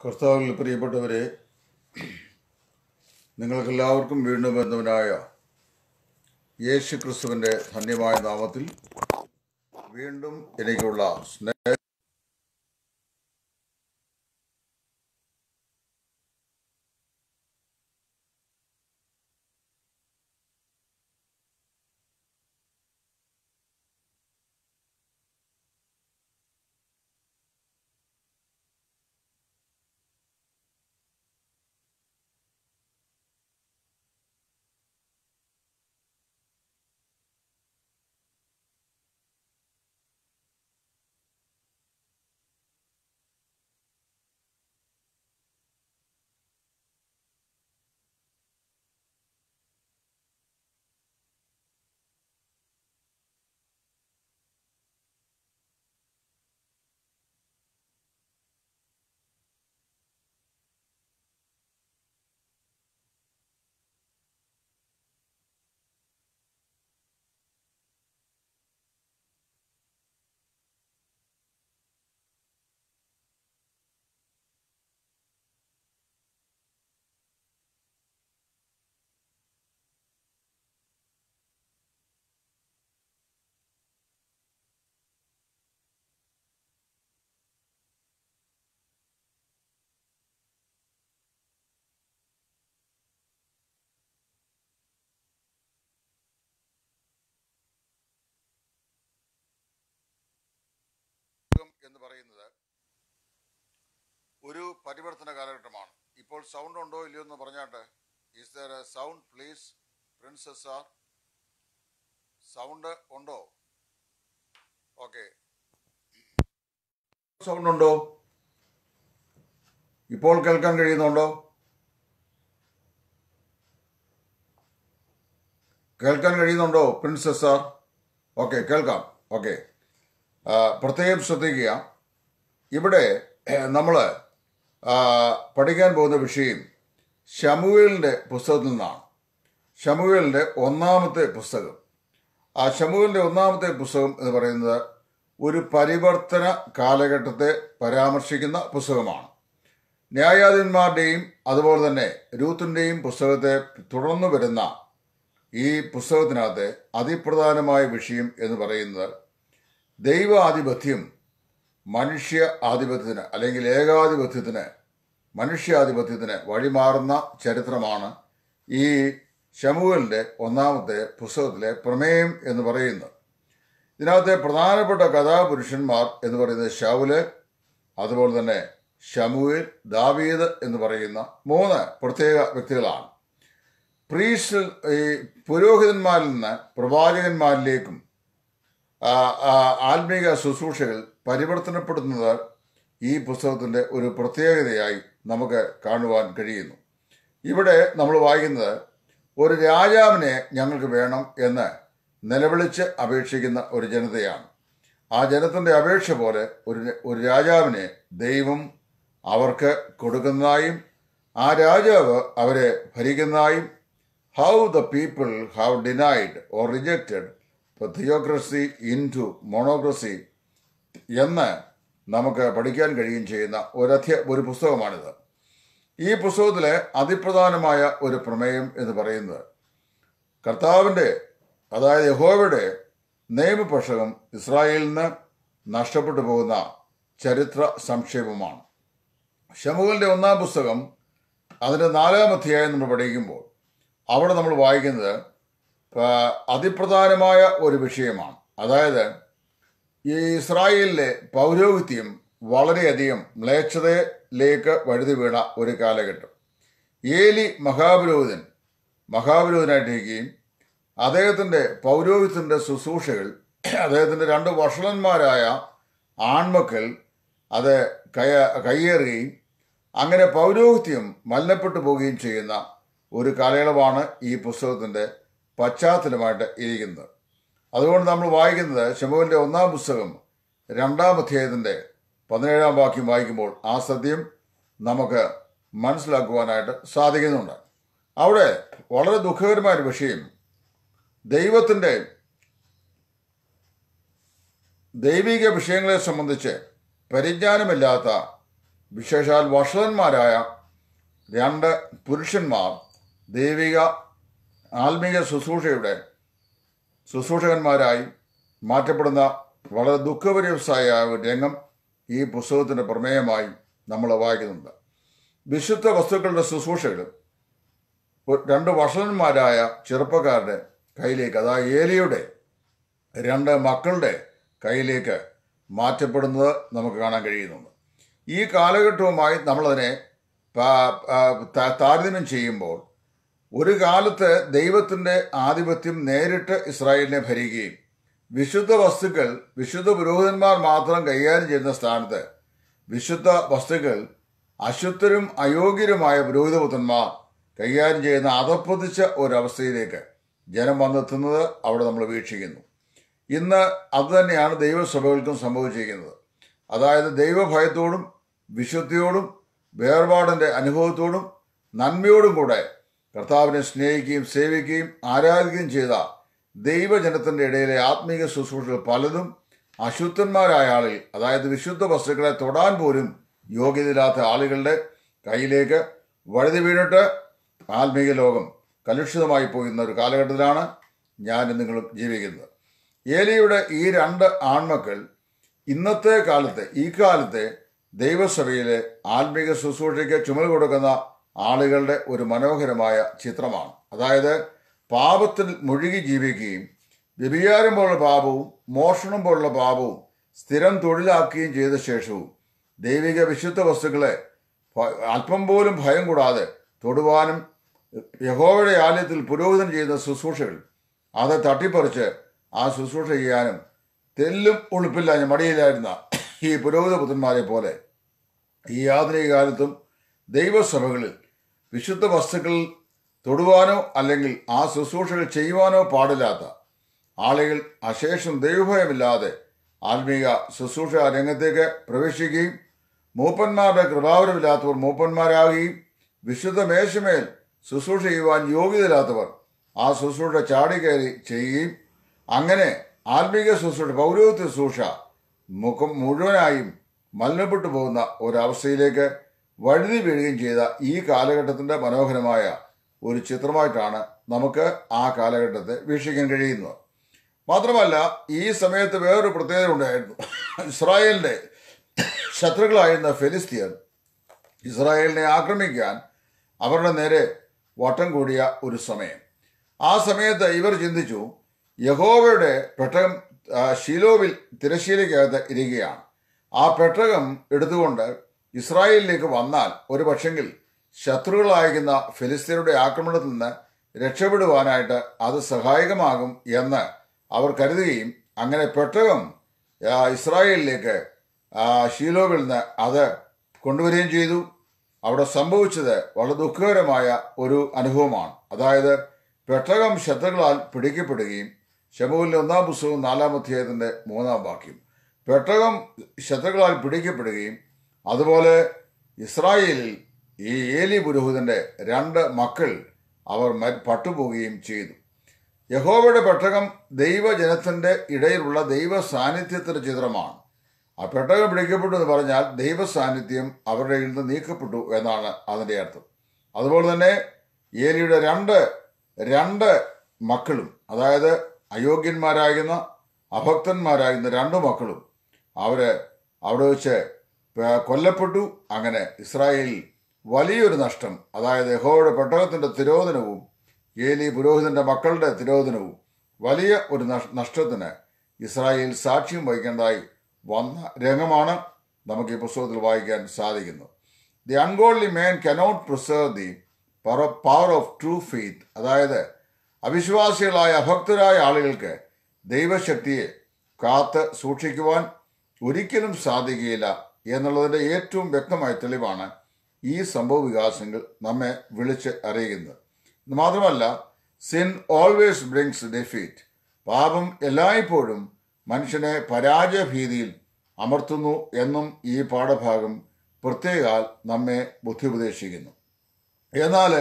കർത്താവിൽ പ്രിയപ്പെട്ടവരെ നിങ്ങൾക്കെല്ലാവർക്കും വീണ്ടും ബന്ധവനായ യേശു ക്രിസ്തുവിന്റെ ധന്യമായ നാമത്തിൽ വീണ്ടും എനിക്കുള്ള സ്നേഹ എന്ന് പറയുന്നത് ഒരു പരിവർത്തന കാലഘട്ടമാണ്. ഇപ്പോൾ സൗണ്ട് ഉണ്ടോ ഇല്ലയോ എന്ന് പറഞ്ഞാട്ട് is there a sound please princess are sound ഉണ്ടോ? ഓക്കെ സൗണ്ട് ഉണ്ടോ? ഇപ്പോൾ കേൾക്കാൻ കഴിയുന്നുണ്ടോ? കേൾക്കാൻ കഴിയുന്നുണ്ടോ പ്രിൻസസ് സാർ ഓക്കെ കേൾക്കാം. ഓക്കെ പ്രത്യേകം ശ്രദ്ധിക്കുക. ഇവിടെ നമ്മൾ പഠിക്കാൻ പോകുന്ന വിഷയം ഷമുവേലിന്റെ പുസ്തകത്തിൽ നിന്നാണ്. ഷമുവേലിന്റെ ഒന്നാമത്തെ പുസ്തകം. ആ ഷമുവേലിന്റെ ഒന്നാമത്തെ പുസ്തകം എന്ന് പറയുന്നത് ഒരു പരിവർത്തന കാലഘട്ടത്തെ പരാമർശിക്കുന്ന പുസ്തകമാണ്. ന്യായാധിപന്മാരുടെയും അതുപോലെ തന്നെ രൂത്തിന്റെയും പുസ്തകത്തെ തുടർന്നു വരുന്ന ഈ പുസ്തകത്തിനകത്തെ അതിപ്രധാനമായ വിഷയം എന്ന് പറയുന്നത് ദൈവാധിപത്യം മനുഷ്യ ആധിപത്യത്തിന് അല്ലെങ്കിൽ ഏകാധിപത്യത്തിന് മനുഷ്യാധിപത്യത്തിന് വഴിമാറുന്ന ചരിത്രമാണ് ഈ ഷമുവലിന്റെ ഒന്നാമത്തെ പുസ്തകത്തിലെ പ്രമേയം എന്ന് പറയുന്നത്. ഇതിനകത്തെ പ്രധാനപ്പെട്ട കഥാപുരുഷന്മാർ എന്ന് പറയുന്നത് ഷൗൽ അതുപോലെ തന്നെ ഷമുവേൽ ദാവീദ് എന്ന് പറയുന്ന മൂന്ന് പ്രത്യേക വ്യക്തികളാണ്. പ്രീസ്റ്റ് ഈ പുരോഹിതന്മാരിൽ നിന്ന് പ്രവാചകന്മാരിലേക്കും ആത്മീക ശുശ്രൂഷകൾ പരിവർത്തനപ്പെടുന്നത് ഈ പുസ്തകത്തിന്റെ ഒരു പ്രത്യേകതയായി നമുക്ക് കാണുവാൻ കഴിയുന്നു. ഇവിടെ നമ്മൾ വായിക്കുന്നത് ഒരു രാജാവിനെ ഞങ്ങൾക്ക് വേണം എന്ന് നിലവിളിച്ച് അപേക്ഷിക്കുന്ന ഒരു ജനതയാണ്. ആ ജനത്തിന്റെ അപേക്ഷ പോലെ ഒരു ഒരു രാജാവിനെ ദൈവം അവർക്ക് കൊടുക്കുന്നതായും ആ രാജാവ് അവരെ ഭരിക്കുന്നതായും how the people have denied or rejected theocracy into monocracy എന്ന് നമുക്ക് പഠിക്കാൻ കഴിയുകയും ചെയ്യുന്ന ഒരധ്യ ഒരു പുസ്തകമാണിത്. ഈ പുസ്തകത്തിലെ അതിപ്രധാനമായ ഒരു പ്രമേയം എന്ന് പറയുന്നത് കർത്താവിന്റെ അതായത് യഹോവയുടെ നിയമപക്ഷകം ഇസ്രായേലിൽ നിന്ന് നഷ്ടപ്പെട്ടു പോകുന്ന ചരിത്ര സംക്ഷേപമാണ് ഷമുകളുടെ ഒന്നാം പുസ്തകം അതിന്റെ നാലാം അധ്യായം നമ്മൾ പഠിക്കുമ്പോൾ അവിടെ നമ്മൾ വായിക്കുന്നത് അതിപ്രധാനമായ ഒരു വിഷയമാണ്. അതായത് ഈ ഇസ്രായേലിലെ പൗരോഹിത്യം വളരെയധികം മ്ലേച്ഛതയിലേക്ക് വഴുതി വീണ ഒരു കാലഘട്ടം. ഏലി മഹാപുരോഹിതൻ മഹാപുരോഹിതനായിട്ടിരിക്കുകയും അദ്ദേഹത്തിന്റെ പൗരോഹിത്യത്തിന്റെ ശുശ്രൂഷകൾ അദ്ദേഹത്തിന്റെ രണ്ട് വഷളന്മാരായ ആൺമക്കൾ അത് കയ കയ്യേറുകയും അങ്ങനെ പൗരോഹിത്യം മലിനപ്പെട്ടു പോവുകയും ചെയ്യുന്ന ഒരു കാലയളവാണ് ഈ പുസ്തകത്തിന്റെ പശ്ചാത്തലമായിട്ട് ഇരിക്കുന്നത്. അതുകൊണ്ട് നമ്മൾ വായിക്കുന്നത് ഷമുവിന്റെ ഒന്നാം പുസ്തകം രണ്ടാം അധ്യായത്തിന്റെ പതിനേഴാം വാക്യം വായിക്കുമ്പോൾ ആ സദ്യം നമുക്ക് മനസ്സിലാക്കുവാനായിട്ട് സാധിക്കുന്നുണ്ട്. അവിടെ വളരെ ദുഃഖകരമായ ഒരു വിഷയം ദൈവത്തിന്റെ ദൈവിക വിഷയങ്ങളെ സംബന്ധിച്ച് പരിജ്ഞാനമില്ലാത്ത വിശേഷാൽ വഷളന്മാരായ രണ്ട് പുരുഷന്മാർ ദൈവിക ആത്മീയ ശുശ്രൂഷയുടെ ശുശ്രൂഷകന്മാരായി മാറ്റപ്പെടുന്ന വളരെ ദുഃഖപരിവസായ ഒരു രംഗം ഈ പുസ്തകത്തിന്റെ പ്രമേയമായി നമ്മൾ വായിക്കുന്നുണ്ട്. വിശുദ്ധ വസ്തുക്കളുടെ ശുശ്രൂഷകൾ രണ്ട് വഷളന്മാരായ ചെറുപ്പക്കാരുടെ കയ്യിലേക്ക് അതായത് ഏലിയുടെ രണ്ട് മക്കളുടെ കയ്യിലേക്ക് മാറ്റപ്പെടുന്നത് നമുക്ക് കാണാൻ കഴിയുന്നുണ്ട്. ഈ കാലഘട്ടവുമായി നമ്മളതിനെ താരതമ്യം ചെയ്യുമ്പോൾ ഒരു കാലത്ത് ദൈവത്തിന്റെ ആധിപത്യം നേരിട്ട് ഇസ്രായേലിനെ ഭരിക്കുകയും വിശുദ്ധ വസ്തുക്കൾ വിശുദ്ധ പുരോഹിതന്മാർ മാത്രം കൈകാര്യം ചെയ്യുന്ന സ്ഥാനത്ത് വിശുദ്ധ വസ്തുക്കൾ അശുദ്ധരും അയോഗ്യരുമായ പുരോഹിതപുത്രന്മാർ കൈകാര്യം ചെയ്യുന്ന അതപ്പൊതിച്ച ഒരവസ്ഥയിലേക്ക് ജനം വന്നെത്തുന്നത് അവിടെ നമ്മൾ വീക്ഷിക്കുന്നു. ഇന്ന് അതുതന്നെയാണ് ദൈവസഭകൾക്കും സംഭവിച്ചിരിക്കുന്നത്. അതായത് ദൈവഭയത്തോടും വിശുദ്ധിയോടും വേർപാടിന്റെ അനുഭവത്തോടും നന്മയോടും കൂടെ കർത്താവിനെ സ്നേഹിക്കുകയും സേവിക്കുകയും ആരാധിക്കുകയും ചെയ്ത ദൈവജനത്തിന്റെ ഇടയിലെ ആത്മീയ ശുശ്രൂഷകൾ പലതും അശുദ്ധന്മാരായ ആളിൽ അതായത് വിശുദ്ധ വസ്തുക്കളെ തൊടാൻ പോലും യോഗ്യതയില്ലാത്ത ആളുകളുടെ കയ്യിലേക്ക് വഴുതി വീണിട്ട് ആത്മീയ ലോകം കലുഷിതമായി പോകുന്ന ഒരു കാലഘട്ടത്തിലാണ് ഞാൻ നിങ്ങളും ജീവിക്കുന്നത്. ഏലിയുടെ ഈ രണ്ട് ആൺമക്കൾ ഇന്നത്തെ കാലത്തെ ഈ കാലത്തെ ദൈവസഭയിലെ ആത്മീക ശുശ്രൂഷയ്ക്ക് ചുമൽ കൊടുക്കുന്ന ആളുകളുടെ ഒരു മനോഹരമായ ചിത്രമാണ്. അതായത് പാപത്തിൽ മുഴുകി ജീവിക്കുകയും വ്യഭിചാരം പോലുള്ള പാപവും മോഷണം പോലുള്ള പാപവും സ്ഥിരം തൊഴിലാക്കുകയും ചെയ്ത ശേഷവും ദൈവിക വിശുദ്ധ വസ്തുക്കളെ അല്പം പോലും ഭയം കൂടാതെ തൊടുവാനും യഹോവയുടെ ആലയത്തിൽ പുരോഹിതം ചെയ്യുന്ന ശുശ്രൂഷകൾ അത് തട്ടിപ്പറിച്ച് ആ ശുശ്രൂഷ ചെയ്യാനും തെല്ലും ഉളുപ്പില്ലാഞ്ഞ മടിയിലായിരുന്ന ഈ പുരോഹിത പുത്രന്മാരെ പോലെ ഈ ആധുനിക കാലത്തും ദൈവസഭകളിൽ വിശുദ്ധ വസ്തുക്കൾ തൊടുവാനോ അല്ലെങ്കിൽ ആ ശുശ്രൂഷകൾ ചെയ്യുവാനോ പാടില്ലാത്ത ആളുകൾ അശേഷം ദൈവഭയമില്ലാതെ ആത്മീയ ശുശ്രൂഷ രംഗത്തേക്ക് പ്രവേശിക്കുകയും മൂപ്പന്മാരുടെ കൃപാവരമില്ലാത്തവർ മൂപ്പന്മാരാകുകയും വിശുദ്ധ മേശമേൽ ശുശ്രൂഷ ചെയ്യുവാൻ യോഗ്യതയില്ലാത്തവർ ആ ശുശ്രൂഷ ചാടിക്കയറി ചെയ്യുകയും അങ്ങനെ ആത്മീക ശുശ്രൂഷ പൗരോഹിത്യ ശുശ്രൂഷ മുഖം മുഴുവനായും മലിനപ്പെട്ടു പോകുന്ന ഒരവസ്ഥയിലേക്ക് വഴുതി വീഴുകയും ചെയ്ത ഈ കാലഘട്ടത്തിന്റെ മനോഹരമായ ഒരു ചിത്രമായിട്ടാണ് നമുക്ക് ആ കാലഘട്ടത്തെ വീക്ഷിക്കാൻ കഴിയുന്നത്. മാത്രമല്ല ഈ സമയത്ത് വേറൊരു പ്രത്യേകത ഉണ്ടായിരുന്നു. ഇസ്രായേലിന്റെ ശത്രുക്കളായിരുന്ന ഫെലിസ്തീയർ ഇസ്രായേലിനെ ആക്രമിക്കാൻ അവരുടെ നേരെ വട്ടം കൂടിയ ഒരു സമയം. ആ സമയത്ത് ഇവർ ചിന്തിച്ചു യഹോവയുടെ പെട്ടകം ശീലോവിൽ തിരശ്ശീലയ്ക്കകത്ത് ഇരിക്കുകയാണ്. ആ പെട്ടകം എടുത്തുകൊണ്ട് ഇസ്രായേലിലേക്ക് വന്നാൽ ഒരു പക്ഷെങ്കിൽ ശത്രുക്കളായിരിക്കുന്ന ഫിലിസ്തീനയുടെ ആക്രമണത്തിൽ നിന്ന് രക്ഷപ്പെടുവാനായിട്ട് അത് സഹായകമാകും എന്ന് അവർ കരുതുകയും അങ്ങനെ പെട്ടകം ഇസ്രായേലിലേക്ക് ഷീലോവിൽ നിന്ന് അത് കൊണ്ടുവരികയും ചെയ്തു. അവിടെ സംഭവിച്ചത് വളരെ ദുഃഖകരമായ ഒരു അനുഭവമാണ്. അതായത് പെട്ടകം ശത്രുക്കളാൽ പിടിക്കപ്പെടുകയും ഷമുവിന്റെ ഒന്നാം പുസ്തകവും നാലാം അധ്യായത്തിന്റെ മൂന്നാം വാക്യം. പെട്ടകം ശത്രുക്കളാൽ പിടിക്കപ്പെടുകയും അതുപോലെ ഇസ്രായേലിൽ ഈ ഏലി പുരോഹിതന്റെ രണ്ട് മക്കൾ അവർ പട്ടുപോകുകയും ചെയ്തു. യഹോവയുടെ പെട്ടകം ദൈവജനത്തിന്റെ ഇടയിലുള്ള ദൈവ സാന്നിധ്യത്തിന്റെ ചിത്രമാണ്. ആ പെട്ടകം പിടിക്കപ്പെട്ടു എന്ന് പറഞ്ഞാൽ ദൈവ സാന്നിധ്യം അവരുടെ നിന്ന് നീക്കപ്പെട്ടു എന്നാണ് അതിന്റെ അർത്ഥം. അതുപോലെ തന്നെ ഏലിയുടെ രണ്ട് രണ്ട് മക്കളും അതായത് അയോഗ്യന്മാരാകുന്ന അഭക്തന്മാരാകുന്ന രണ്ട് മക്കളും അവർ അവിടെ വെച്ച് കൊല്ലപ്പെട്ടു. അങ്ങനെ ഇസ്രായേൽ വലിയൊരു നഷ്ടം. അതായത് യഹോയുടെ പെട്ടകത്തിന്റെ തിരോധനവും ഏലി പുരോഹിതന്റെ മക്കളുടെ തിരോധനവും വലിയ ഒരു നഷ്ടത്തിന് ഇസ്രായേൽ സാക്ഷ്യം വഹിക്കേണ്ടതായി വന്ന രംഗമാണ് നമുക്ക് ഈ പുസ്തകത്തിൽ വായിക്കാൻ സാധിക്കുന്നത്. The ungodly man cannot preserve the power of true faith അതായത് അവിശ്വാസികളായ അഭക്തരായ ആളുകൾക്ക് ദൈവശക്തിയെ കാത്ത് സൂക്ഷിക്കുവാൻ ഒരിക്കലും സാധിക്കുകയില്ല. എന്നുള്ളതിന്റെ ഏറ്റവും വ്യക്തമായ തെളിവാണ് ഈ സംഭവ വികാസങ്ങൾ നമ്മെ വിളിച്ച് അറിയിക്കുന്നത്. മാത്രമല്ല സിൻ ഓൾവേസ് ബ്രിങ്സ് ഡെഫീറ്റ് പാപം എല്ലായ്പ്പോഴും മനുഷ്യനെ പരാജയഭീതിയിൽ അമർത്തുന്നു എന്നും ഈ പാഠഭാഗം പ്രത്യേകാൽ നമ്മെ ബുദ്ധിപദേശിക്കുന്നു എന്നാൽ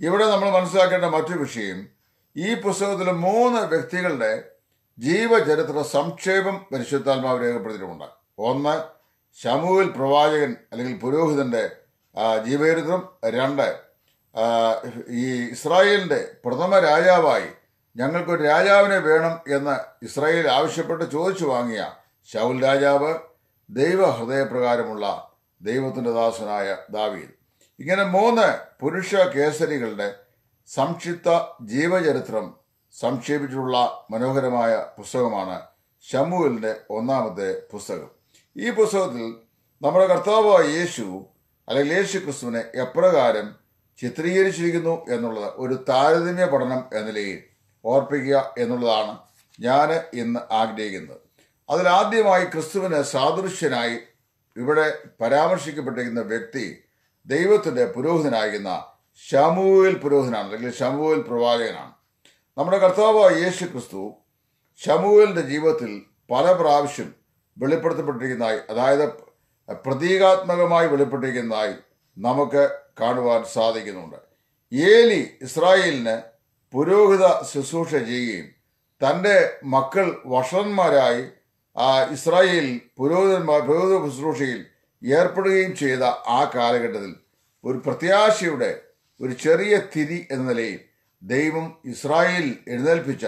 ഇവിടെ നമ്മൾ മനസ്സിലാക്കേണ്ട മറ്റൊരു വിഷയം ഈ പുസ്തകത്തിലെ മൂന്ന് വ്യക്തികളുടെ ജീവചരിത്ര സംക്ഷേപം പരിശുദ്ധാത്മാവ് രേഖപ്പെടുത്തിയിട്ടുണ്ട് ഒന്ന് ശമുവേൽ പ്രവാചകൻ അല്ലെങ്കിൽ പുരോഹിതന്റെ ജീവചരിത്രം രണ്ട്. ഈ ഇസ്രായേലിന്റെ പ്രഥമ രാജാവായി ഞങ്ങൾക്കൊരു രാജാവിനെ വേണം എന്ന് ഇസ്രായേൽ ആവശ്യപ്പെട്ട് ചോദിച്ചു വാങ്ങിയ ശൗൽ രാജാവ് ദൈവഹൃദയപ്രകാരമുള്ള ദൈവത്തിന്റെ ദാസനായ ദാവീദ്. ഇങ്ങനെ മൂന്ന് പുരുഷ കേസരികളുടെ സംക്ഷിപ്ത ജീവചരിത്രം സംക്ഷേപിച്ചിട്ടുള്ള മനോഹരമായ പുസ്തകമാണ് ഷമുവിലിന്റെ ഒന്നാമത്തെ പുസ്തകം. ഈ പുസ്തകത്തിൽ നമ്മുടെ കർത്താവായ യേശു അല്ലെങ്കിൽ യേശു ക്രിസ്തുവിനെ എപ്രകാരം ചിത്രീകരിച്ചിരിക്കുന്നു എന്നുള്ളത് ഒരു താരതമ്യ പഠനം എന്ന നിലയിൽ ഓർപ്പിക്കുക എന്നുള്ളതാണ് ഞാൻ ഇന്ന് ആഗ്രഹിക്കുന്നത്. അതിലാദ്യമായി ക്രിസ്തുവിന് സാദൃശ്യനായി ഇവിടെ പരാമർശിക്കപ്പെട്ടിരിക്കുന്ന വ്യക്തി ദൈവത്തിന്റെ പുരോഹിതനായിരിക്കുന്ന ശമുവേൽ പുരോഹിതനാണ് അല്ലെങ്കിൽ ശമുവേൽ പ്രവാചകനാണ്. നമ്മുടെ കർത്താവായ യേശു ക്രിസ്തു ശമുവേലിന്റെ ജീവിതത്തിൽ പല പ്രാവശ്യം വെളിപ്പെടുത്തപ്പെട്ടിരിക്കുന്നതായി അതായത് പ്രതീകാത്മകമായി വെളിപ്പെട്ടിരിക്കുന്നതായി നമുക്ക് കാണുവാൻ സാധിക്കുന്നുണ്ട്. ഏലി ഇസ്രായേലിന് പുരോഹിത ശുശ്രൂഷ ചെയ്യുകയും തന്റെ മക്കൾ വഷന്മാരായി ആ ഇസ്രായേൽ പുരോഹിതന്മാർ പുരോഹിത ശുശ്രൂഷയിൽ ഏർപ്പെടുകയും ചെയ്ത ആ കാലഘട്ടത്തിൽ ഒരു പ്രത്യാശയുടെ ഒരു ചെറിയ തിരി എന്ന നിലയിൽ ദൈവം ഇസ്രായേൽ എഴുന്നേൽപ്പിച്ച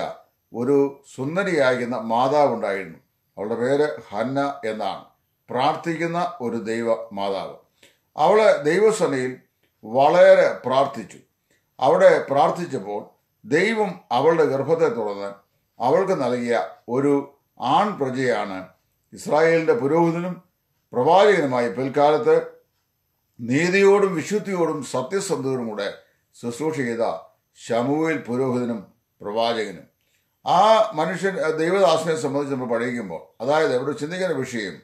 ഒരു സുന്ദരിയായിരുന്ന മാതാവുണ്ടായിരുന്നു. അവളുടെ പേര് ഹന്ന എന്നാണ്. പ്രാർത്ഥിക്കുന്ന ഒരു ദൈവ മാതാവ്. അവൾ ദൈവസനയിൽ വളരെ പ്രാർത്ഥിച്ചു. അവിടെ പ്രാർത്ഥിച്ചപ്പോൾ ദൈവം അവളുടെ ഗർഭത്തെ തുറന്ന് അവൾക്ക് നൽകിയ ഒരു ആൺ പ്രജയാണ് ഇസ്രായേലിന്റെ പുരോഹിതനും പ്രവാചകനുമായി പിൽക്കാലത്ത് നീതിയോടും വിശുദ്ധിയോടും സത്യസന്ധതയോടും കൂടെ ശുശ്രൂഷ ചെയ്ത ശമുവേൽ പുരോഹിതനും പ്രവാചകനും. ആ മനുഷ്യൻ ദൈവദാസനെ സംബന്ധിച്ച് നമ്മൾ പഠിക്കുമ്പോൾ അതായത് ഇവിടെ ചിന്തിക്കുന്ന വിഷയം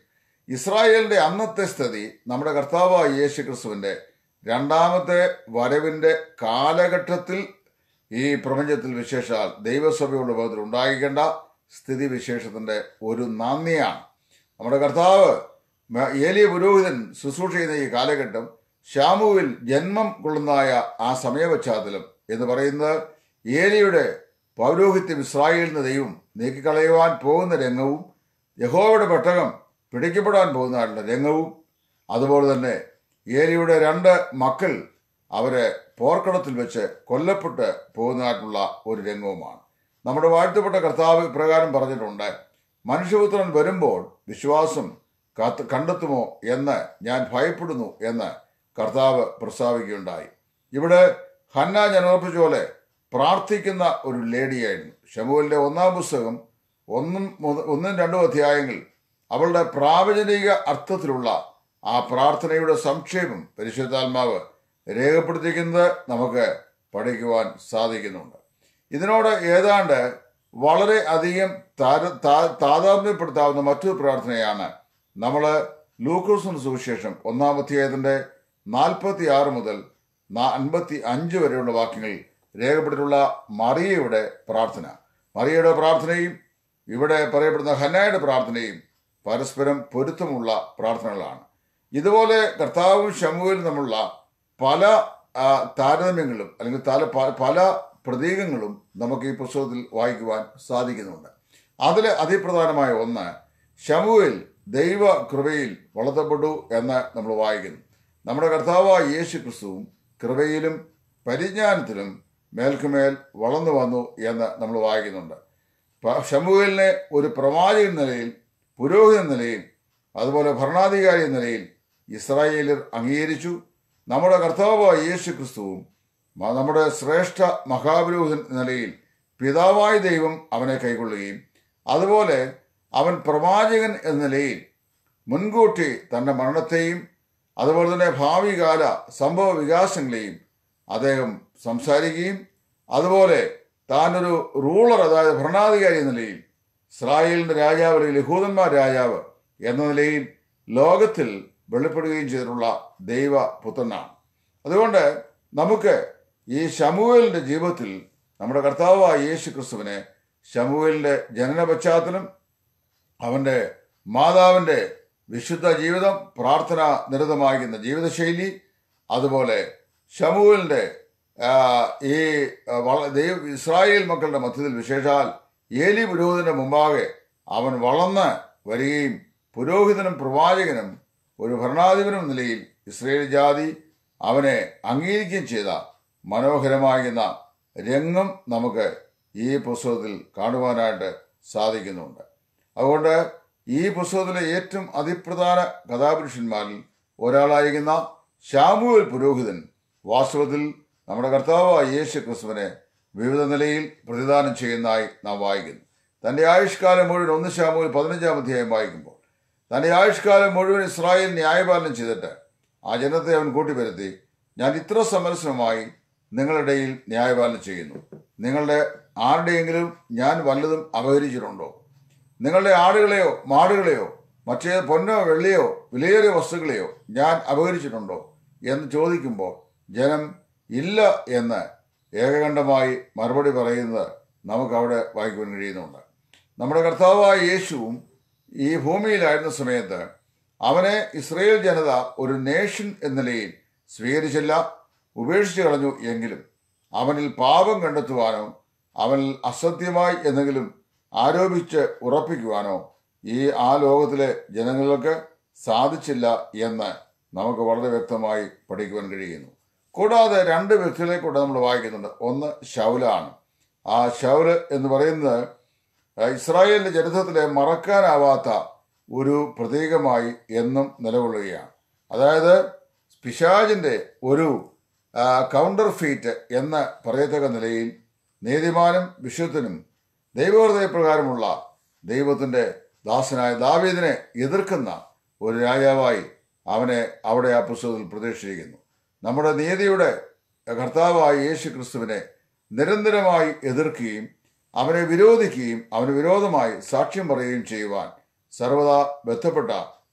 ഇസ്രായേലിന്റെ അന്നത്തെ സ്ഥിതി നമ്മുടെ കർത്താവായ യേശു ക്രിസ്തുവിന്റെ രണ്ടാമത്തെ വരവിന്റെ കാലഘട്ടത്തിൽ ഈ പ്രപഞ്ചത്തിൽ വിശേഷാൽ ദൈവസഭയുടെ ഭാഗത്തിൽ ഉണ്ടായിക്കേണ്ട സ്ഥിതി വിശേഷത്തിന്റെ ഒരു നന്ദിയാണ്. നമ്മുടെ കർത്താവ് ഏലിയ പുരോഹിതൻ ശുശ്രൂഷ ചെയ്യുന്ന ഈ കാലഘട്ടം ഷാമുവിൽ ജന്മം കൊള്ളുന്നതായ ആ സമയപശ്ചാത്തലം എന്ന് പറയുന്നത് ഏലിയുടെ പൗരോഹിത്യം ഇസ്രായേലിൽ നിന്ന് ദൈവം നീക്കിക്കളയുവാൻ പോകുന്ന രംഗവും യഹോവയുടെ പെട്ടകം പിടിക്കപ്പെടാൻ പോകുന്നതായിട്ടുള്ള രംഗവും അതുപോലെ തന്നെ ഏലിയുടെ രണ്ട് മക്കൾ അവരെ പോർക്കടത്തിൽ വെച്ച് കൊല്ലപ്പെട്ട് പോകുന്നതായിട്ടുള്ള ഒരു രംഗവുമാണ്. നമ്മുടെ വാഴ്ത്തപ്പെട്ട കർത്താവ് ഇപ്രകാരം പറഞ്ഞിട്ടുണ്ട് മനുഷ്യപുത്രൻ വരുമ്പോൾ വിശ്വാസം കണ്ടെത്തുമോ എന്ന് ഞാൻ ഭയപ്പെടുന്നു എന്ന് കർത്താവ് പ്രസ്താവിക്കുകയുണ്ടായി. ഇവിടെ ഹന്ന ഞാൻ ഓർപ്പിച്ച പോലെ പ്രാർത്ഥിക്കുന്ന ഒരു ലേഡിയായിരുന്നു. ഷമുവിന്റെ ഒന്നാം പുസ്തകം ഒന്നും ഒന്നും രണ്ടും അധ്യായങ്ങൾ അവളുടെ പ്രാവചനിക അർത്ഥത്തിലുള്ള ആ പ്രാർത്ഥനയുടെ സംക്ഷേപം പരിശുദ്ധാത്മാവ് രേഖപ്പെടുത്തിക്കുന്നത് നമുക്ക് പഠിക്കുവാൻ സാധിക്കുന്നുണ്ട്. ഇതിനോട് ഏതാണ്ട് വളരെ അധികം താതാത്മ്യപ്പെടുത്താവുന്ന മറ്റൊരു പ്രാർത്ഥനയാണ് നമ്മൾ ലൂക്കോസിന് സുവിശേഷം ഒന്നാം അധ്യായത്തിന്റെ നാൽപ്പത്തി ആറ് മുതൽ അൻപത്തി അഞ്ച് വരെയുള്ള വാക്യങ്ങളിൽ രേഖപ്പെട്ടിട്ടുള്ള മറിയയുടെ പ്രാർത്ഥന. മറിയയുടെ പ്രാർത്ഥനയും ഇവിടെ പറയപ്പെടുന്ന ഹന്നയുടെ പ്രാർത്ഥനയും പരസ്പരം പൊരുത്തമുള്ള പ്രാർത്ഥനകളാണ്. ഇതുപോലെ കർത്താവും ശമുവിലും തമ്മിലുള്ള പല താരതമ്യങ്ങളും അല്ലെങ്കിൽ തല പല പ്രതീകങ്ങളും നമുക്ക് ഈ പുസ്തകത്തിൽ വായിക്കുവാൻ സാധിക്കുന്നുണ്ട്. അതിൽ അതിപ്രധാനമായ ഒന്ന് ശമുവിൽ ദൈവ കൃപയിൽ വളർത്തപ്പെട്ടു എന്ന് നമ്മൾ വായിക്കുന്നു. നമ്മുടെ കർത്താവായ യേശു ക്രിസ്തുവും കൃപയിലും പരിജ്ഞാനത്തിലും മേൽക്കുമേൽ വളർന്നു വന്നു എന്ന് നമ്മൾ വായിക്കുന്നുണ്ട്. ഷമുവേലിനെ ഒരു പ്രവാചകൻ നിലയിൽ പുരോഹിതൻ നിലയിൽ അതുപോലെ ഭരണാധികാരി എന്ന നിലയിൽ ഇസ്രായേലിൽ അംഗീകരിച്ചു. നമ്മുടെ കർത്താവായ യേശു ക്രിസ്തുവും നമ്മുടെ ശ്രേഷ്ഠ മഹാപുരോഹിതൻ നിലയിൽ പിതാവായ ദൈവം അവനെ കൈക്കൊള്ളുകയും അതുപോലെ അവൻ പ്രവാചകൻ എന്ന നിലയിൽ മുൻകൂട്ടി തന്റെ മരണത്തെയും അതുപോലെ തന്നെ ഭാവികാല സംഭവ വികാസങ്ങളെയും അദ്ദേഹം സംസാരിക്കുകയും അതുപോലെ താനൊരു റൂളർ അതായത് ഭരണാധികാരി എന്ന നിലയിൽ ഇസ്രായേലിന്റെ രാജാവ് അല്ലെങ്കിൽ യഹൂദന്മാർ രാജാവ് എന്ന നിലയിൽ ലോകത്തിൽ വെളിപ്പെടുകയും ചെയ്തിട്ടുള്ള ദൈവ പുത്രനാണ് അതുകൊണ്ട് നമുക്ക് ഈ ഷമുവേലിന്റെ ജീവിതത്തിൽ നമ്മുടെ കർത്താവായ യേശു ക്രിസ്തുവിനെ ഷമുവേലിന്റെ ജനന പശ്ചാത്തലം അവന്റെ മാതാവിന്റെ വിശുദ്ധ ജീവിതം പ്രാർത്ഥന നിരതമാകുന്ന ജീവിതശൈലി അതുപോലെ ഷമുവിന്റെ ഈ ദൈവ ഇസ്രായേൽ മക്കളുടെ മധ്യത്തിൽ വിശേഷാൽ ഏലി പുരോഹിതന്റെ മുമ്പാകെ അവൻ വളർന്ന് വരികയും പുരോഹിതനും പ്രവാചകനും ഒരു ഭരണാധിപനും നിലയിൽ ഇസ്രയേൽ ജാതി അവനെ അംഗീകരിക്കുകയും ചെയ്ത മനോഹരമാകുന്ന രംഗം നമുക്ക് ഈ പുസ്തകത്തിൽ കാണുവാനായിട്ട് സാധിക്കുന്നുണ്ട്. അതുകൊണ്ട് ഈ പുസ്തകത്തിലെ ഏറ്റവും അതിപ്രധാന കഥാപുരുഷന്മാരിൽ ഒരാളായിരിക്കുന്ന ശാമുവൽ പുരോഹിതൻ വാസ്തവത്തിൽ നമ്മുടെ കർത്താവായ യേശു ക്രിസ്തുവിനെ വിവിധ നിലയിൽ പ്രതിദാനം ചെയ്യുന്നതായി നാം വായിക്കുന്നു. തന്റെ ആയുഷ്കാലം മുഴുവൻ ഒന്ന് ശാമുവൽ പതിനഞ്ചാം അധ്യായം വായിക്കുമ്പോൾ തന്റെ ആയുഷ്കാലം മുഴുവൻ ഇസ്രായേൽ ന്യായപാലനം ചെയ്തിട്ട് ആ ജനത്തെ അവൻ കൂട്ടിവരുത്തി. ഞാൻ ഇത്ര സമരസമായി നിങ്ങളുടെ ഇടയിൽ ന്യായപാലനം ചെയ്യുന്നു. നിങ്ങളുടെ ആരുടെയെങ്കിലും ഞാൻ വല്ലതും അപഹരിച്ചിട്ടുണ്ടോ? നിങ്ങളുടെ ആടുകളെയോ മാടുകളെയോ മറ്റേ പൊന്നോ വെള്ളിയോ വിലയേറിയ വസ്തുക്കളെയോ ഞാൻ അപഹരിച്ചിട്ടുണ്ടോ? എന്ന് ചോദിക്കുമ്പോൾ ജനം ഇല്ല എന്ന് ഏകകണ്ഠമായി മറുപടി പറയുന്നത് നമുക്കവിടെ വായിക്കുവാൻ കഴിയുന്നുണ്ട്. നമ്മുടെ കർത്താവായ യേശുവും ഈ ഭൂമിയിലായിരുന്ന സമയത്ത് അവനെ ഇസ്രയേൽ ജനത ഒരു നേഷൻ എന്ന നിലയിൽ സ്വീകരിച്ചില്ല ഉപേക്ഷിച്ച് കളഞ്ഞു എങ്കിലും അവനിൽ പാപം കണ്ടെത്തുവാനോ അവനിൽ അസത്യമായി എന്തെങ്കിലും ആരോപിച്ച് ഉറപ്പിക്കുവാനോ ഈ ആ ലോകത്തിലെ ജനങ്ങൾക്ക് സാധിച്ചില്ല എന്ന് നമുക്ക് വളരെ വ്യക്തമായി പഠിക്കുവാൻ കഴിയുന്നു. കൂടാതെ രണ്ട് വ്യക്തികളെ കൂടെ നമ്മൾ വായിക്കുന്നുണ്ട്. ഒന്ന് ഷൗലാണ് ആ ഷൗൽ എന്ന് പറയുന്നത് ഇസ്രായേലിന്റെ ചരിത്രത്തിലെ മറക്കാനാവാത്ത ഒരു പ്രതീകമായി എന്നും നിലകൊള്ളുകയാണ്. അതായത് പിശാജിന്റെ ഒരു കൗണ്ടർ ഫീറ്റ് എന്ന് പറയത്തക്ക നിലയിൽ നീതിമാനും വിശുദ്ധനും ദൈവഹൃദയപ്രകാരമുള്ള ദൈവത്തിന്റെ ദാസനായ ദാവീദിനെ എതിർക്കുന്ന ഒരു രാജാവായി അവനെ അവിടെ ആ പുസ്തകത്തിൽ പ്രതീക്ഷിച്ചിരിക്കുന്നു നമ്മുടെ നീതിയുടെ കർത്താവായ യേശു ക്രിസ്തുവിനെ നിരന്തരമായി എതിർക്കുകയും അവനെ വിരോധിക്കുകയും അവന് വിരോധമായി സാക്ഷ്യം പറയുകയും ചെയ്യുവാൻ സർവദാ ബന്ധപ്പെട്ട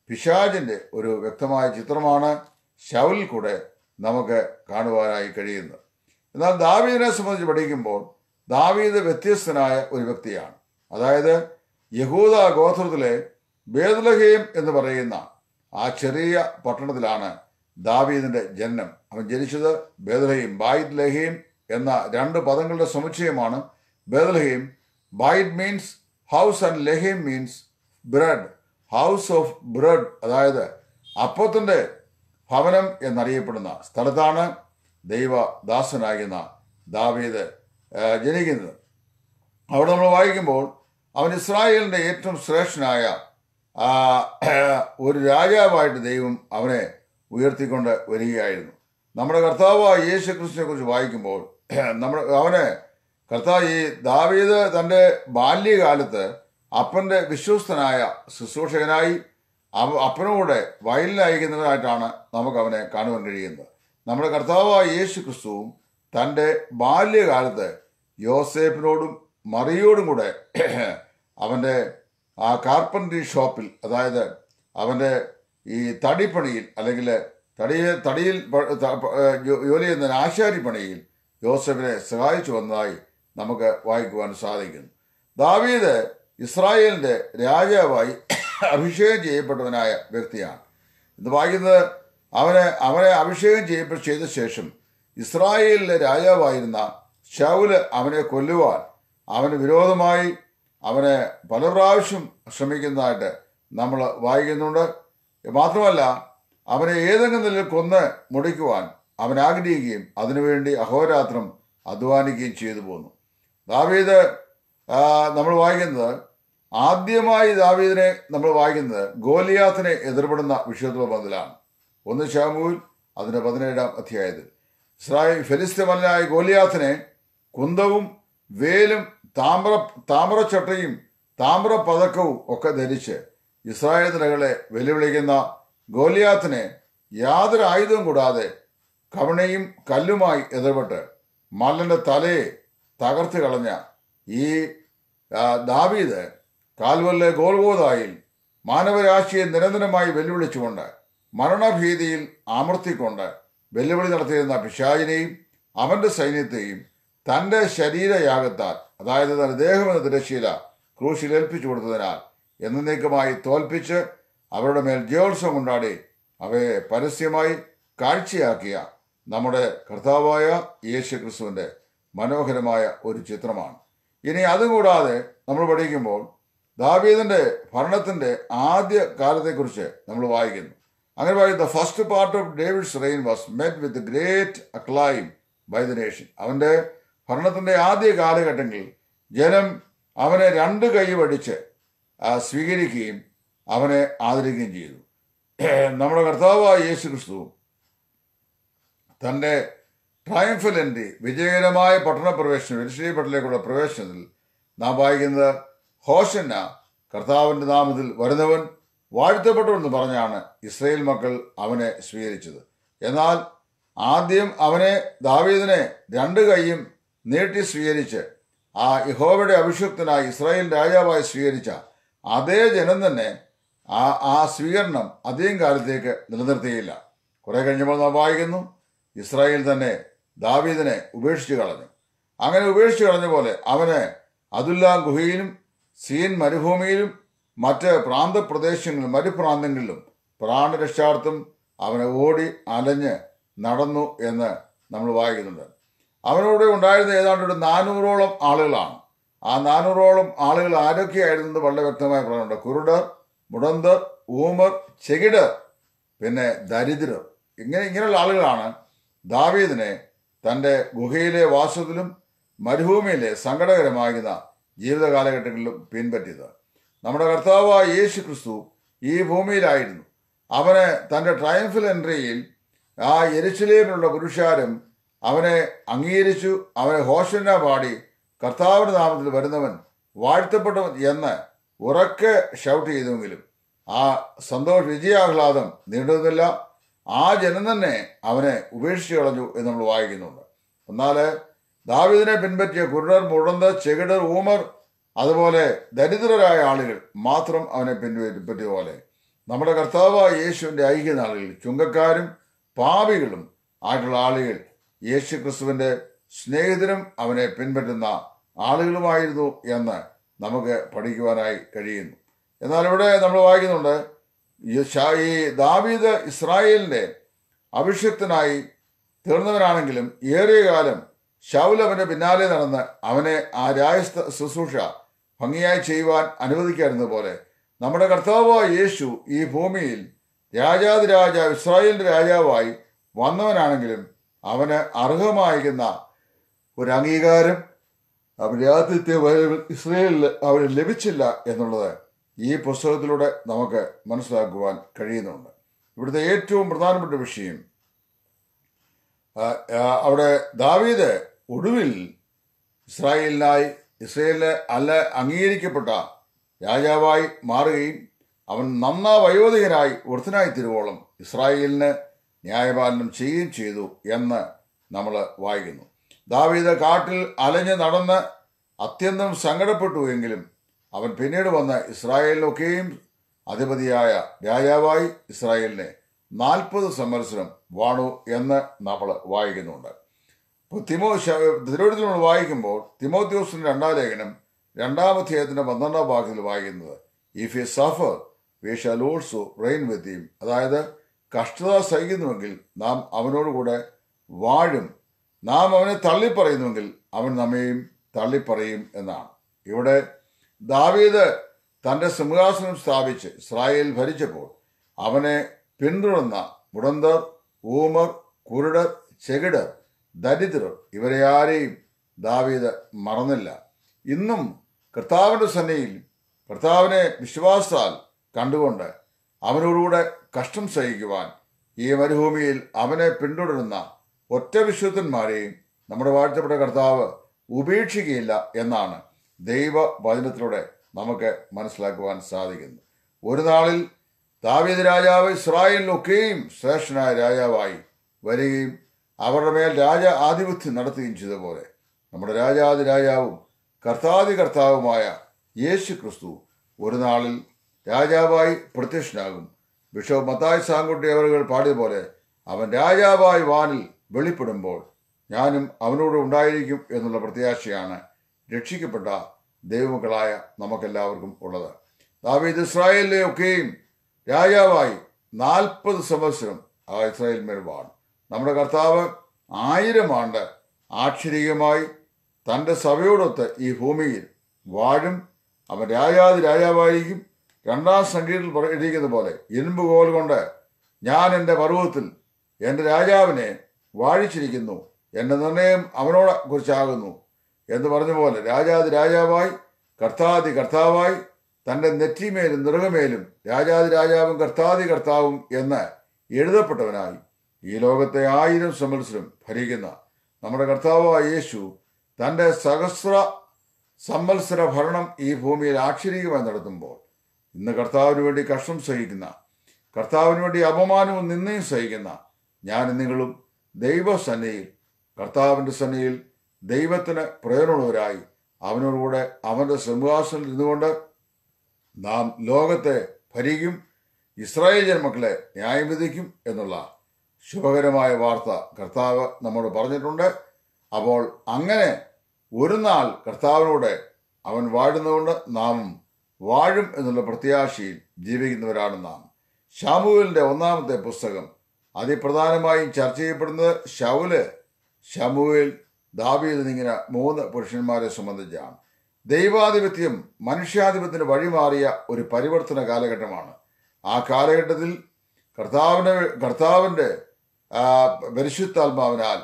പിശാജിന്റെ ഒരു വ്യക്തമായ ചിത്രമാണ് ശൗലിൽ കൂടെ നമുക്ക് കാണുവാനായി കഴിയുന്നത്. എന്നാൽ ദാവീദിനെ സംബന്ധിച്ച് പഠിക്കുമ്പോൾ ദാവീദ് വ്യത്യസ്തനായ ഒരു വ്യക്തിയാണ്. അതായത് യഹൂദ ഗോത്രത്തിലെ ബേദലഹീം എന്ന് പറയുന്ന ആ ചെറിയ പട്ടണത്തിലാണ് ദാവീദിന്റെ ജനനം. അവൻ ജനിച്ചത് ബേദലഹീം ബായിദ് ലഹീം എന്ന രണ്ട് പദങ്ങളുടെ സമുച്ചയമാണ്. ബേദലഹീം ബായിദ് means house and ലഹീം means bread. House of bread അതായത് അപ്പത്തിന്റെ ഭവനം എന്നറിയപ്പെടുന്ന സ്ഥലത്താണ് ദൈവദാസനാകുന്ന ദാവീദ് ജനിക്കുന്നത്. അവിടെ നമ്മൾ വായിക്കുമ്പോൾ അവൻ ഇസ്രായേലിന്റെ ഏറ്റവും ശ്രേഷ്ഠനായ ഒരു രാജാവായിട്ട് ദൈവം അവനെ ഉയർത്തിക്കൊണ്ട് വരികയായിരുന്നു. നമ്മുടെ കർത്താവായ യേശു ക്രിസ്തുവിനെ കുറിച്ച് വായിക്കുമ്പോൾ നമ്മുടെ അവന് കർത്താവ് ഈ ദാവീദ് തന്റെ ബാല്യകാലത്ത് അപ്പന്റെ വിശ്വസ്തനായ ശുശ്രൂഷകനായി അപ്പനോടെ വയലിലയക്കുന്നവരായിട്ടാണ് നമുക്ക് അവനെ കാണുവാൻ കഴിയുന്നത്. നമ്മുടെ കർത്താവായ യേശു ക്രിസ്തുവും തന്റെ ബാല്യകാലത്ത് യോസേഫിനോടും മറിയോടും കൂടെ അവന്റെ ആ കാർപ്പൻട്രി ഷോപ്പിൽ അതായത് അവന്റെ ഈ തടിപ്പണിയിൽ അല്ലെങ്കിൽ തടിയ തടിയിൽ ജോലി ചെയ്യുന്ന ആശാരിപ്പണിയിൽ യോസഫിനെ സഹായിച്ചു വന്നതായി നമുക്ക് വായിക്കുവാൻ സാധിക്കുന്നു. ദാവീദ് ഇസ്രായേലിന്റെ രാജാവായി അഭിഷേകം ചെയ്യപ്പെട്ടവനായ വ്യക്തിയാണ്. ഇത് വായിക്കുന്നത് അവനെ അവനെ അഭിഷേകം ചെയ്യപ്പെ ചെയ്ത ശേഷം ഇസ്രായേലിലെ രാജാവായിരുന്ന ഷൗൽ അവനെ കൊല്ലുവാൻ അവന് വിരോധമായി അവനെ പല പ്രാവശ്യം ശ്രമിക്കുന്നതായിട്ട് നമ്മൾ വായിക്കുന്നുണ്ട്. മാത്രമല്ല അവനെ ഏതെങ്കിലും നിലയിൽ കൊന്ന് മുടിക്കുവാൻ അവൻ ആഗ്രഹിക്കുകയും അതിനുവേണ്ടി അഹോരാത്രം അധ്വാനിക്കുകയും ചെയ്തു പോന്നു. ദാവീദ് നമ്മൾ വായിക്കുന്നത് ആദ്യമായി ദാവീദിനെ നമ്മൾ വായിക്കുന്നത് ഗോലിയാത്തിനെ എതിർപ്പെടുന്ന വിഷയത്തിലുള്ള ബദലാണ് ഒന്ന് ഷാമൂൽ അതിന്റെ പതിനേഴാം അധ്യായത്തിൽ. ഇസ്രായേൽ ഫെലിസ്തമല്ലായ ഗോലിയാത്തിനെ കുന്തവും വേലും താമ്ര താമ്രച്ചട്ടയും താമ്ര പതക്കവും ഒക്കെ ധരിച്ച് ഇസ്രായേൽ നിലകളെ വെല്ലുവിളിക്കുന്ന ഗോലിയാത്തിനെ യാതൊരു ആയുധവും കൂടാതെ കവണയും കല്ലുമായി എതിർപ്പെട്ട് മല്ലന്റെ തലയെ തകർത്ത് കളഞ്ഞ ഈ ദാവീദ് കാൽവല്ലെ ഗോൽഗോതായിൽ മാനവരാശിയെ നിരന്തരമായി വെല്ലുവിളിച്ചുകൊണ്ട് മരണഭീതിയിൽ അമർത്തിക്കൊണ്ട് വെല്ലുവിളി നടത്തിയിരുന്ന പിശാചിനെയും അവന്റെ സൈന്യത്തെയും തന്റെ ശരീരയാഗത്താൽ അതായത് തന്റെ ദേഹമെന്ന തിരശീല ക്രൂശിൽ ഏൽപ്പിച്ചു കൊടുത്തതിനാൽ എന്നേക്കുമായി തോൽപ്പിച്ച് അവരുടെ മേൽ ജയോത്സവം കൊണ്ടാടി അവയെ പരസ്യമായി കാഴ്ചയാക്കിയ നമ്മുടെ കർത്താവായ യേശു ക്രിസ്തുവിന്റെ മനോഹരമായ ഒരു ചിത്രമാണ്. ഇനി അതുകൂടാതെ നമ്മൾ പഠിക്കുമ്പോൾ ദാവീദിന്റെ ഭരണത്തിന്റെ ആദ്യ കാലത്തെക്കുറിച്ച് നമ്മൾ വായിക്കുന്നു. അങ്ങനെ the first part of David's reign was met with great acclaim by the nation അവന്റെ ഭരണത്തിന്റെ ആദ്യ കാലഘട്ടങ്ങളിൽ ജനം അവനെ രണ്ട് കൈ പഠിച്ച് സ്വീകരിക്കുകയും അവനെ ആദരിക്കുകയും ചെയ്തു. നമ്മുടെ കർത്താവായ യേശു ക്രിസ്തു തന്റെ ട്രയംഫലന്റ് വിജയകരമായ പട്ടണപ്രവേശനം എരിശ്രീ പട്ടണത്തിലേക്കുള്ള പ്രവേശനത്തിൽ നാം വായിക്കുന്നത് ഹോഷന്ന കർത്താവിന്റെ നാമത്തിൽ വരുന്നവൻ വാഴ്ത്തപ്പെട്ടവെന്ന് പറഞ്ഞാണ് ഇസ്രയേൽ മക്കൾ അവനെ സ്വീകരിച്ചത്. എന്നാൽ ആദ്യം അവനെ ദാവീദിനെ രണ്ട് കൈയും നീട്ടി സ്വീകരിച്ച് ആ യഹോവയുടെ അഭിഷക്തനായി ഇസ്രായേൽ രാജാവായി സ്വീകരിച്ച അതേ ജനം തന്നെ ആ ആ സ്വീകരണം അധികം കാലത്തേക്ക് നിലനിർത്തിയില്ല. കുറെ കഴിഞ്ഞപ്പോൾ നാം വായിക്കുന്നു ഇസ്രായേൽ തന്നെ ദാവീദിനെ ഉപേക്ഷിച്ച് കളഞ്ഞു. അങ്ങനെ ഉപേക്ഷിച്ച് കളഞ്ഞ പോലെ അവനെ അതുല്ലാ ഗുഹയിലും സീൻ മരുഭൂമിയിലും മറ്റ് പ്രാന്തപ്രദേശങ്ങളിലും മരുപ്രാന്തങ്ങളിലും പ്രാണരക്ഷാർത്ഥം അവനെ ഓടി അലഞ്ഞ് നടന്നു എന്ന് നമ്മൾ വായിക്കുന്നുണ്ട്. അവനോട് ഉണ്ടായിരുന്ന ഏതാണ്ട് ഒരു നാനൂറോളം ആളുകളാണ്. ആ നാനൂറോളം ആളുകൾ ആരൊക്കെയായിരുന്നു വളരെ വ്യക്തമായി പറയുന്നുണ്ട് കുരുടർ മുടന്തർ ഊമർ ചെകിടർ പിന്നെ ദരിദ്രർ. ഇങ്ങനെ ഇങ്ങനെയുള്ള ആളുകളാണ് ദാവീദിനെ തന്റെ ഗുഹയിലെ വാസത്തിലും മരുഭൂമിയിലെ സങ്കടകരമാകുന്ന ജീവിത കാലഘട്ടങ്ങളിലും പിൻപറ്റിയത്. നമ്മുടെ കർത്താവായ യേശു ക്രിസ്തു ഈ ഭൂമിയിലായിരുന്നു. അവന് തന്റെ ട്രയംഫൽ എൻട്രിയിൽ ആ എരിശിലേമിലുള്ള പുരുഷാരം അവനെ അംഗീകരിച്ചു അവനെ ഹോഷന പാടി കർത്താവിന്റെ നാമത്തിൽ വരുന്നവൻ വാഴ്ത്തപ്പെട്ടവൻ എന്ന് ഉറക്കെ ഷൗട്ട് ചെയ്തുവെങ്കിലും ആ സന്തോഷ വിജയാഹ്ലാദം നീണ്ടുന്നില്ല ആ ജനം തന്നെ അവനെ ഉപേക്ഷിച്ചു കളഞ്ഞു എന്ന് നമ്മൾ വായിക്കുന്നുണ്ട്. എന്നാൽ ദാവിദിനെ പിൻപറ്റിയ കുരുടർ മുഴന്ത് ചെകിടർ ഊമർ അതുപോലെ ദരിദ്രരായ ആളുകൾ മാത്രം അവനെ പിൻപറ്റിയ പോലെ. നമ്മുടെ കർത്താവായ യേശുവിന്റെ ഐക്യനാളുകൾ ചുങ്കക്കാരും പാപികളും ആയിട്ടുള്ള ആളുകൾ യേശു ക്രിസ്തുവിന്റെ സ്നേഹിതരും അവനെ പിൻപറ്റുന്ന ആളുകളുമായിരുന്നു എന്ന് നമുക്ക് പഠിക്കുവാനായി കഴിയുന്നു. എന്നാൽ ഇവിടെ നമ്മൾ വായിക്കുന്നുണ്ട് ഈ ദാവീദ് ഇസ്രായേലിന്റെ അഭിഷക്തനായി തീർന്നവനാണെങ്കിലും ഏറിയ കാലം ഷൗൽ അവന്റെ പിന്നാലെ നടന്ന് അവനെ ആ രാജസ്ഥ ശുശ്രൂഷ ഭംഗിയായി ചെയ്യുവാൻ അനുവദിക്കാറുന്നത് പോലെ നമ്മുടെ കർത്താവായ യേശു ഈ ഭൂമിയിൽ രാജാതിരാജ ഇസ്രായേലിന്റെ രാജാവായി വന്നവനാണെങ്കിലും അവന് അർഹമായിരിക്കുന്ന ഒരു അംഗീകാരം അവന്റെ ആദ്യത്തെ ഇസ്രയേലിൽ അവന് ലഭിച്ചില്ല എന്നുള്ളത് ഈ പുസ്തകത്തിലൂടെ നമുക്ക് മനസ്സിലാക്കുവാൻ കഴിയുന്നുണ്ട്. ഇവിടുത്തെ ഏറ്റവും പ്രധാനപ്പെട്ട വിഷയം അവിടെ ദാവീദ് ഒടുവിൽ ഇസ്രായേലിനായി ഇസ്രയേലിന് അല്ല അംഗീകരിക്കപ്പെട്ട രാജാവായി മാറുകയും അവൻ നന്നാ വയോധികനായി വൃത്തനായി തിരുവോളം ഇസ്രായേലിന് ന്യായപാലനം ചെയ്യുകയും ചെയ്തു എന്ന് നമ്മൾ വായിക്കുന്നു. ദാവീദ് കാട്ടിൽ അലഞ്ഞു നടന്ന് അത്യന്തം സങ്കടപ്പെട്ടു എങ്കിലും അവൻ പിന്നീട് വന്ന് ഇസ്രായേലിനൊക്കെയും അധിപതിയായ രാജാവായി ഇസ്രായേലിനെ നാൽപ്പത് സംവത്സരം വാണു എന്ന് നമ്മൾ വായിക്കുന്നുണ്ട്. ഇപ്പോൾ തിമോ തിരുവനന്തപുരം വായിക്കുമ്പോൾ തിമോത്യോസിന്റെ രണ്ടാം ലേഖനം രണ്ടാം അധ്യായത്തിന്റെ പന്ത്രണ്ടാം ഭാഗത്തിൽ വായിക്കുന്നത് if you suffer we shall also reign with അതായത് കഷ്ടത സഹിക്കുന്നുവെങ്കിൽ നാം അവനോടുകൂടെ വാഴും നാം അവനെ തള്ളിപ്പറയുന്നുവെങ്കിൽ അവൻ നമ്മയും തള്ളിപ്പറയും എന്നാണ്. ഇവിടെ ദാവീദ് തന്റെ സിംഹാസനം സ്ഥാപിച്ച് ഇസ്രായേൽ ഭരിച്ചപ്പോൾ അവനെ പിന്തുടർന്ന മുടന്തർ ഊമർ കുരുടർ ചെകിടർ ദരിദ്രർ ഇവരെ ആരെയും ദാവീദ് മറന്നില്ല. ഇന്നും കർത്താവിന്റെ സന്നയിൽ കർത്താവിനെ വിശ്വാസത്താൽ കണ്ടുകൊണ്ട് അവനോടുകൂടെ കഷ്ടം സഹിക്കുവാൻ ഈ മരുഭൂമിയിൽ അവനെ പിന്തുടരുന്ന ഒറ്റ വിശുദ്ധന്മാരെയും നമ്മുടെ വാഴ്ത്തപ്പെട്ട കർത്താവ് ഉപേക്ഷിക്കുകയില്ല എന്നാണ് ദൈവ വചനത്തിലൂടെ നമുക്ക് മനസ്സിലാക്കുവാൻ സാധിക്കുന്നത് ഒരു നാളിൽ ദാവീദ് രാജാവ് ഇസ്രായേലിലൊക്കെയും ശ്രേഷ്ഠനായ രാജാവായി വരികയും അവരുടെ മേൽ രാജ ആധിപത്യം നടത്തുകയും ചെയ്ത പോലെ നമ്മുടെ രാജാതി രാജാവും കർത്താതി കർത്താവുമായ യേശു ക്രിസ്തു ഒരു നാളിൽ രാജാവായി പ്രത്യക്ഷനാകും. ബിഷപ്പ് മത്തായ് സാങ്കുട്ടി അവരുകൾ പാടിയ പോലെ അവൻ രാജാവായി വാനിൽ വെളിപ്പെടുമ്പോൾ ഞാനും അവനോട് ഉണ്ടായിരിക്കും എന്നുള്ള പ്രത്യാശയാണ് രക്ഷിക്കപ്പെട്ട ദൈവമക്കളായ നമുക്കെല്ലാവർക്കും ഉള്ളത്. ദാവീദ് ഇസ്രായേലിലെ ഒക്കെയും രാജാവായി നാൽപ്പത് സംവത്സരം ആ ഇസ്രായേൽ മേൽ നമ്മുടെ കർത്താവ് ആയിരം ആണ്ട് ആക്ഷരികമായി തന്റെ സഭയോടൊത്ത് ഈ ഭൂമിയിൽ വാഴും. അവൻ രാജാതി രാജാവായിരിക്കും. രണ്ടാം സംഗീതത്തിൽ എഴുതിയിരിക്കുന്ന പോലെ ഇരുമ്പ് കോൽ കൊണ്ട് ഞാൻ എന്റെ പർവതത്തിൽ എന്റെ രാജാവിനെ വാഴിച്ചിരിക്കുന്നു. എന്റെ നിർണയം അവനോട് കുറിച്ചാകുന്നു. എന്ന് പറഞ്ഞ പോലെ രാജാതി രാജാവായി കർത്താതി കർത്താവായി തന്റെ നെറ്റിമേലും നിറകമേലും രാജാതി രാജാവും കർത്താതി കർത്താവും എന്ന് എഴുതപ്പെട്ടവനായി. ഈ ലോകത്തെ ആയിരം സംവത്സരം ഭരിക്കുന്ന നമ്മുടെ കർത്താവായ യേശു തന്റെ സഹസ്ര സംവത്സര ഭരണം ഈ ഭൂമിയിൽ ആക്ഷരികമായി നടത്തുമ്പോൾ ഇന്ന് കർത്താവിന് വേണ്ടി കഷ്ടം സഹിക്കുന്ന കർത്താവിന് വേണ്ടി അപമാനവും നിന്നയും സഹിക്കുന്ന ഞാൻ നിങ്ങളും ദൈവസന്നിധിയിൽ കർത്താവിന്റെ സന്നിധിയിൽ ദൈവത്തിന് പ്രയോജനമുള്ളവരായി അവനോടുകൂടെ അവന്റെ സിംഹാസനത്തിൽ ഇരുന്നുകൊണ്ട് നാം ലോകത്തെ ഭരിക്കും ഇസ്രായേൽ ജന്മക്കളെ ന്യായം വിധിക്കും എന്നുള്ള ശുഭകരമായ വാർത്ത കർത്താവ് നമ്മോട് പറഞ്ഞിട്ടുണ്ട്. അപ്പോൾ അങ്ങനെ ഒരു നാൾ കർത്താവിനോട് അവൻ വാഴുന്നതുകൊണ്ട് നാം വാഴും എന്നുള്ള പ്രത്യാശയിൽ ജീവിക്കുന്നവരാണ് നാം. ഷാമുവിലിന്റെ ഒന്നാമത്തെ പുസ്തകം അതിപ്രധാനമായും ചർച്ച ചെയ്യപ്പെടുന്നത് ഷൗൽ ഷമുവേൽ ദാവീദ് എന്നിങ്ങനെ മൂന്ന് പുരുഷന്മാരെ സംബന്ധിച്ചാണ്. ദൈവാധിപത്യം മനുഷ്യാധിപത്യത്തിന് വഴിമാറിയ ഒരു പരിവർത്തന കാലഘട്ടമാണ്. ആ കാലഘട്ടത്തിൽ കർത്താവിന് കർത്താവിന്റെ പരിശുദ്ധാത്മാവിനാൽ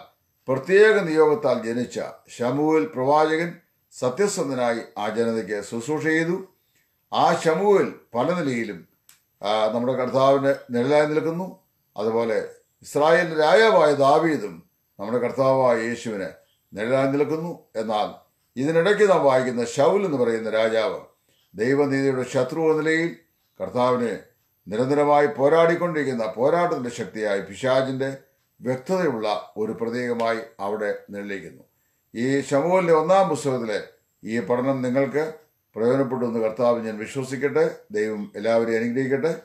പ്രത്യേക നിയോഗത്താൽ ജനിച്ച ഷമുവേൽ പ്രവാചകൻ സത്യസന്ധനായി ആ ജനതയ്ക്ക് ശുശ്രൂഷ ചെയ്തു. ആ ഷമുവേൽ പല നിലയിലും നമ്മുടെ കർത്താവിന് നിഴലായി നിൽക്കുന്നു. അതുപോലെ ഇസ്രായേൽ രാജാവായ ദാവീദും നമ്മുടെ കർത്താവായ യേശുവിന് നിഴലായി നിൽക്കുന്നു. എന്നാൽ ഇതിനിടയ്ക്ക് നാം വായിക്കുന്ന ഷൗൽ എന്ന് പറയുന്ന രാജാവ് ദൈവനീതിയുടെ ശത്രു എന്ന നിലയിൽ കർത്താവിനെ നിരന്തരമായി പോരാടിക്കൊണ്ടിരിക്കുന്ന പോരാട്ടത്തിന്റെ ശക്തിയായി പിശാജിന്റെ വ്യക്തതയുള്ള ഒരു പ്രതീകമായി അവിടെ നിഴലിക്കുന്നു. ഈ ഷമുവലിന്റെ ഒന്നാം പുസ്തകത്തിലെ ഈ പഠനം നിങ്ങൾക്ക് പ്രയോജനപ്പെടുമെന്ന് കർത്താവ് ഞാൻ വിശ്വസിക്കട്ടെ. ദൈവം എല്ലാവരെയും അനുഗ്രഹിക്കട്ടെ.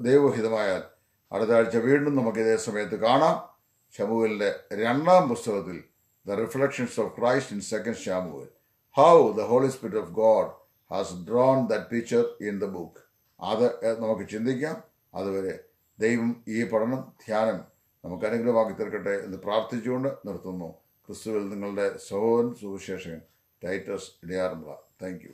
ദൈവഹിതമായാൽ അടുത്ത ആഴ്ച വീണ്ടും നമുക്ക് ഇതേ സമയത്ത് കാണാം. ഷമുവലിന്റെ രണ്ടാം പുസ്തകത്തിൽ the reflections of Christ in second Samuel how the holy spirit of God has drawn that picture in the book അത് നമുക്ക് ചിന്തിക്കാം. അതുവരെ ദൈവം ഈ പഠനം ധ്യാനം നമുക്ക് അനുഗ്രഹമാക്കി തീർക്കട്ടെ എന്ന് പ്രാർത്ഥിച്ചുകൊണ്ട് നിർത്തുന്നു. ക്രിസ്തുവിൽ നിങ്ങളുടെ സഹോദരൻ സുവിശേഷകൻ ടൈറ്റസ് ഇടയാറുമുള്ള താങ്ക് യു